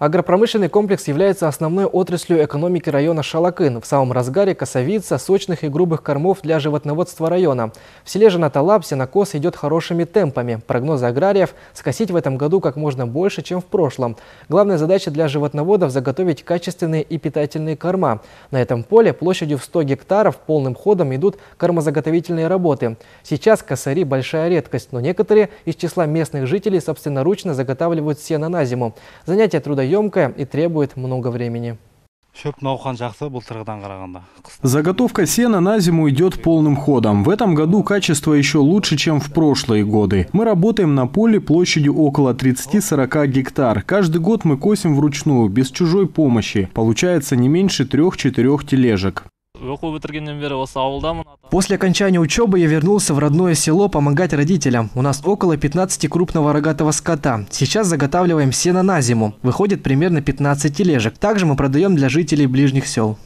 Агропромышленный комплекс является основной отраслью экономики района Шалакын. В самом разгаре косовица, сочных и грубых кормов для животноводства района. В селе Жанаталап сенокос идет хорошими темпами. Прогнозы аграриев – скосить в этом году как можно больше, чем в прошлом. Главная задача для животноводов – заготовить качественные и питательные корма. На этом поле площадью в 100 гектаров полным ходом идут кормозаготовительные работы. Сейчас косари – большая редкость, но некоторые из числа местных жителей собственноручно заготавливают сено на зиму. Занятие трудоемкое трудоемкая и требует много времени. Заготовка сена на зиму идет полным ходом. В этом году качество еще лучше, чем в прошлые годы. Мы работаем на поле площадью около 30-40 гектар. Каждый год мы косим вручную, без чужой помощи. Получается не меньше трех-четырех тележек. После окончания учебы я вернулся в родное село помогать родителям. У нас около 15 крупного рогатого скота. Сейчас заготавливаем сено на зиму. Выходит примерно 15 тележек. Также мы продаем для жителей ближних сел.